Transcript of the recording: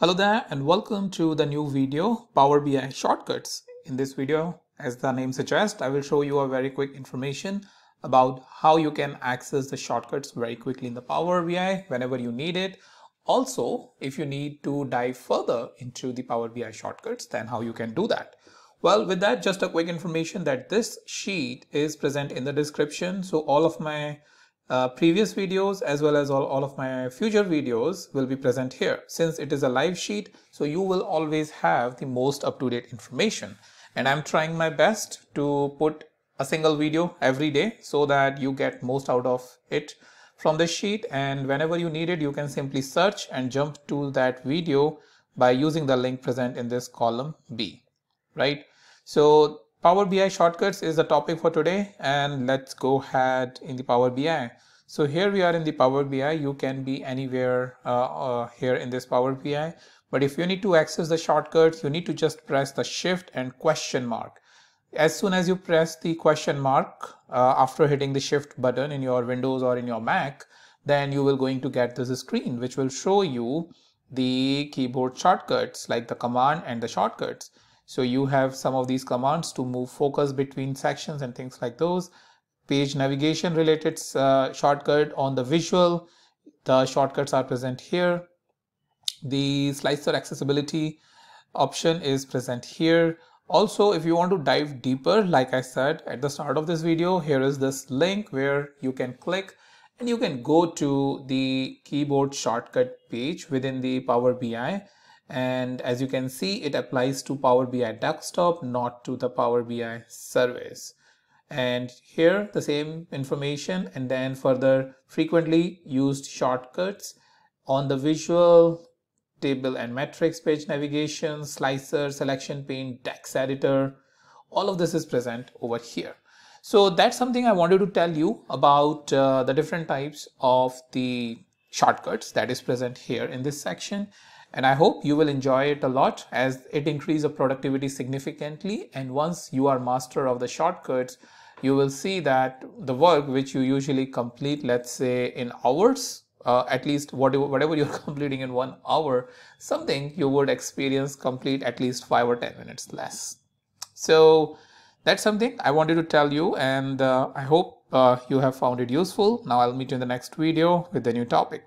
Hello there and welcome to the new video Power BI shortcuts. In this video, as the name suggests, I will show you a very quick information about how you can access the shortcuts very quickly in the Power BI whenever you need it. Also, if you need to dive further into the Power BI shortcuts, then how you can do that. Well, with that, just a quick information that this sheet is present in the description. So all of my uh, previous videos as well as all, all of my future videos will be present here. Since it is a live sheet so you will always have the most up-to-date information. And I'm trying my best to put a single video every day so that you get most out of it from the sheet. And whenever you need it you can simply search and jump to that video by using the link present in this column B right? So Power BI shortcuts is the topic for today and let's go ahead in the Power BI. So here we are in the Power BI. You can be anywhere uh, uh, here in this Power BI. But if you need to access the shortcuts, you need to just press the shift and question mark. As soon as you press the question mark uh, after hitting the shift button in your Windows or in your Mac, then you will going to get this screen which will show you the keyboard shortcuts like the command and the shortcuts. So you have some of these commands to move focus between sections and things like those. Page navigation related uh, shortcut on the visual. The shortcuts are present here. The slicer accessibility option is present here. Also, if you want to dive deeper, like I said at the start of this video, here is this link where you can click and you can go to the keyboard shortcut page within the Power BI and as you can see it applies to Power BI desktop not to the Power BI service. And here the same information and then further frequently used shortcuts on the visual table and metrics page navigation slicer selection pane text editor. All of this is present over here. So that's something I wanted to tell you about uh, the different types of the shortcuts that is present here in this section and I hope you will enjoy it a lot as it increases the productivity significantly. And once you are master of the shortcuts you will see that the work which you usually complete let's say in hours uh, at least whatever, whatever you're completing in one hour something you would experience complete at least five or ten minutes less. So that's something I wanted to tell you. And uh, I hope uh, you have found it useful. Now I'll meet you in the next video with a new topic